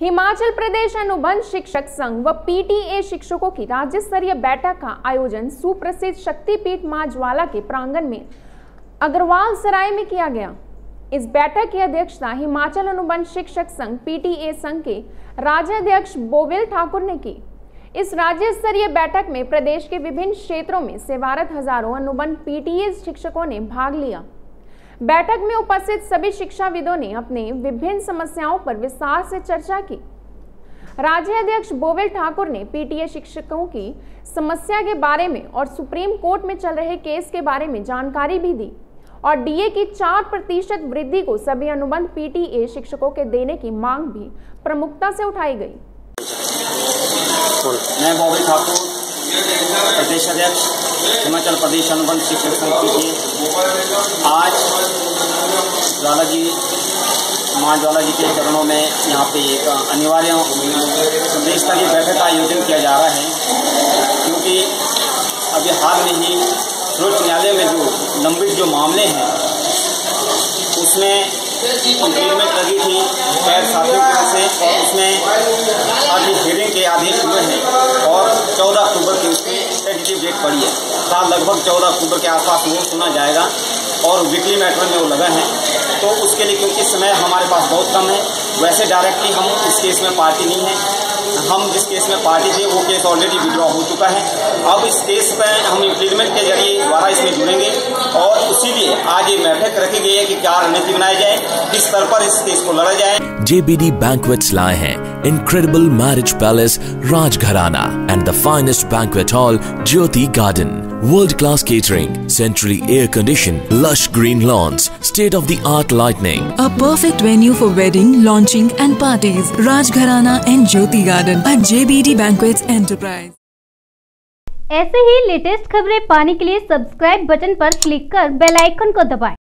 हिमाचल प्रदेश अनुबंध शिक्षक संघ व पीटीए शिक्षकों की राज्य स्तरीय बैठक का आयोजन सुप्रसिद्ध शक्तिपीठ माँ ज्वाला के प्रांगण में अग्रवाल सराय में किया गया। इस बैठक की अध्यक्षता हिमाचल अनुबंध शिक्षक संघ, पीटीए संघ के राज्य अध्यक्ष बोविल ठाकुर ने की। इस राज्य स्तरीय बैठक में प्रदेश के विभिन्न क्षेत्रों में सेवारत हज़ारों अनुबंध पीटीए शिक्षकों ने भाग लिया। बैठक में उपस्थित सभी शिक्षाविदों ने अपने विभिन्न समस्याओं पर विस्तार से चर्चा की। राज्य अध्यक्ष बोवेल ठाकुर ने पीटीए शिक्षकों की समस्या के बारे में और सुप्रीम कोर्ट में चल रहे केस के बारे में जानकारी भी दी और डीए की चार प्रतिशत वृद्धि को सभी अनुबंध पीटीए शिक्षकों के देने की मांग भी प्रमुखता से उठाई गई। मैं बोवेल ठाकुर। प्रदेश अध्यक्ष हिमाचल प्रदेश अनुबंध शिक्षक संघ पीटीए आज ज्वाला जी माँ ज्वाला जी के चरणों में यहाँ पे एक अनिवार्य प्रदेश स्तरीय बैठक का आयोजन किया जा रहा है। क्योंकि अभी हाल में ही सर्वोच्च न्यायालय में जो लंबित जो मामले हैं, उसमें इंक्रीमेंट लगी थी गैर साथियों की वजह से, और उसमें अभी हियरिंग के आदेश हुए हैं और 14 अक्टूबर की उसकी पड़ी है। साल लगभग 14 अक्टूबर के आसपास वो सुना जाएगा और वीकली मैटर में वो लगा है। तो उसके लिए क्योंकि समय हमारे पास बहुत कम है, वैसे डायरेक्टली हम इस केस में पार्टी नहीं है। हम जिस केस में पार्टी थे, वो केस ऑलरेडी विड्रॉ हो चुका है। अब इस केस पे हम इम्प्लीमेंट के ज़रिए द्वारा इसमें जुड़ेंगे और उसी इसीलिए आज ये बैठक रखी गई है कि क्या रणनीति बनाई जाए, किस स्तर पर इस केस को लड़ा जाए। जेबीडी Banquets लाए हैं। incredible marriage palace Rajgharana and the finest banquet hall Jyoti Garden. World class catering, centrally air conditioned, lush green lawns, state of the art lighting. A perfect venue for wedding, launching and parties. Rajgharana and Jyoti Garden at JBD Banquets Enterprise. ऐसे ही latest खबरें पाने के लिए subscribe button पर click कर bell icon को दबाएं।